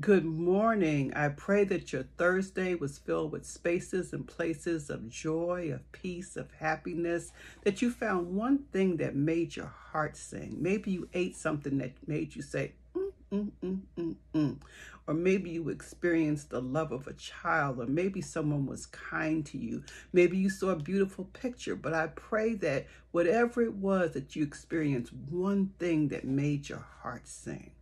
Good morning. I pray that your Thursday was filled with spaces and places of joy, of peace, of happiness, that you found one thing that made your heart sing. Maybe you ate something that made you say, mm, mm, mm, mm, mm. Or maybe you experienced the love of a child, or maybe someone was kind to you. Maybe you saw a beautiful picture. But I pray that whatever it was that you experienced, one thing that made your heart sing.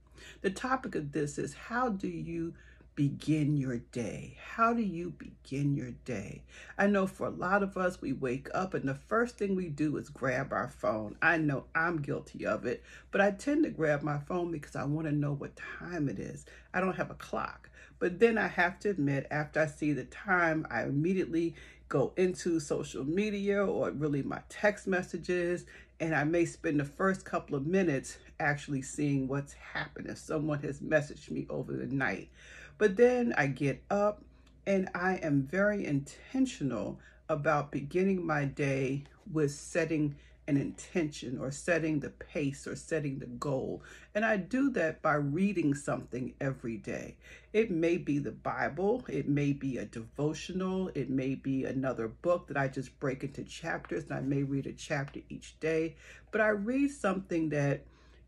The topic of this is how do you begin your day? How do you begin your day? I know for a lot of us, we wake up and the first thing we do is grab our phone. I know I'm guilty of it, but I tend to grab my phone because I want to know what time it is. I don't have a clock. But then I have to admit, after I see the time, I immediately go into social media or really my text messages and I may spend the first couple of minutes actually seeing what's happened if someone has messaged me over the night. But then I get up and I am very intentional about beginning my day with setting an intention or setting the pace or setting the goal. And I do that by reading something every day. It may be the Bible, it may be a devotional, it may be another book that I just break into chapters and I may read a chapter each day. But I read something that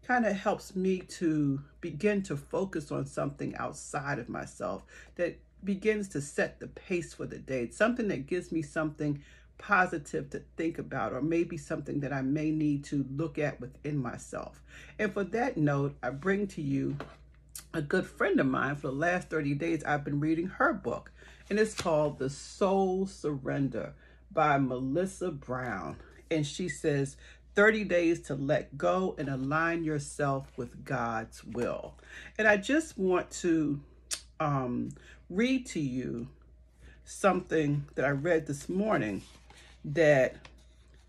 kind of helps me to begin to focus on something outside of myself that begins to set the pace for the day. It's something that gives me something positive to think about, or maybe something that I may need to look at within myself. And for that note, I bring to you a good friend of mine. For the last 30 days, I've been reading her book, and it's called The Soul Surrender by Melissa Brown. And she says, 30 days to let go and align yourself with God's will. And I just want to um, read to you something that I read this morning that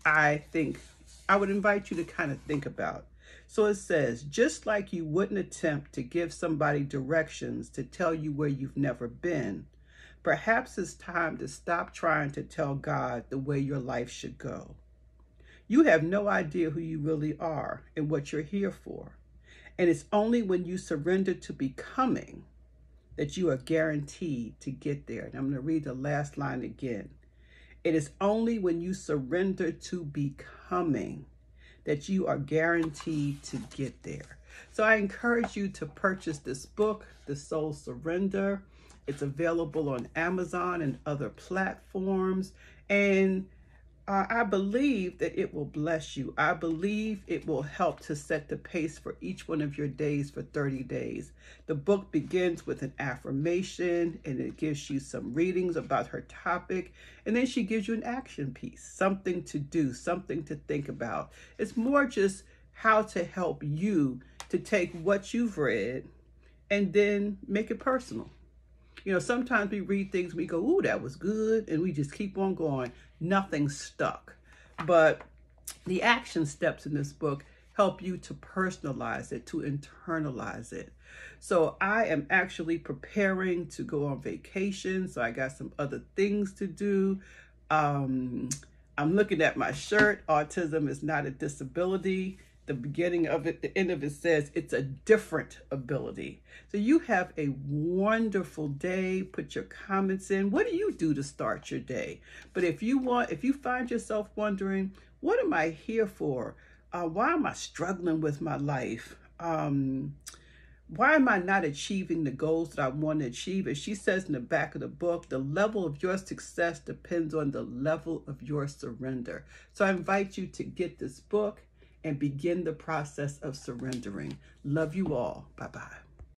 I think I would invite you to kind of think about. So it says, just like you wouldn't attempt to give somebody directions to tell you where you've never been, perhaps it's time to stop trying to tell God the way your life should go. You have no idea who you really are and what you're here for. And it's only when you surrender to becoming that you are guaranteed to get there. And I'm going to read the last line again. It is only when you surrender to becoming that you are guaranteed to get there. So I encourage you to purchase this book, The Soul Surrender. It's available on Amazon and other platforms. And uh, I believe that it will bless you. I believe it will help to set the pace for each one of your days for 30 days. The book begins with an affirmation and it gives you some readings about her topic. And then she gives you an action piece, something to do, something to think about. It's more just how to help you to take what you've read and then make it personal. You know, sometimes we read things, we go, ooh, that was good, and we just keep on going. Nothing stuck. But the action steps in this book help you to personalize it, to internalize it. So I am actually preparing to go on vacation. So I got some other things to do. Um, I'm looking at my shirt. Autism is not a disability the beginning of it, the end of it says it's a different ability. So you have a wonderful day. Put your comments in. What do you do to start your day? But if you want, if you find yourself wondering, what am I here for? Uh, why am I struggling with my life? Um, why am I not achieving the goals that I want to achieve? As she says in the back of the book, the level of your success depends on the level of your surrender. So I invite you to get this book and begin the process of surrendering. Love you all. Bye bye.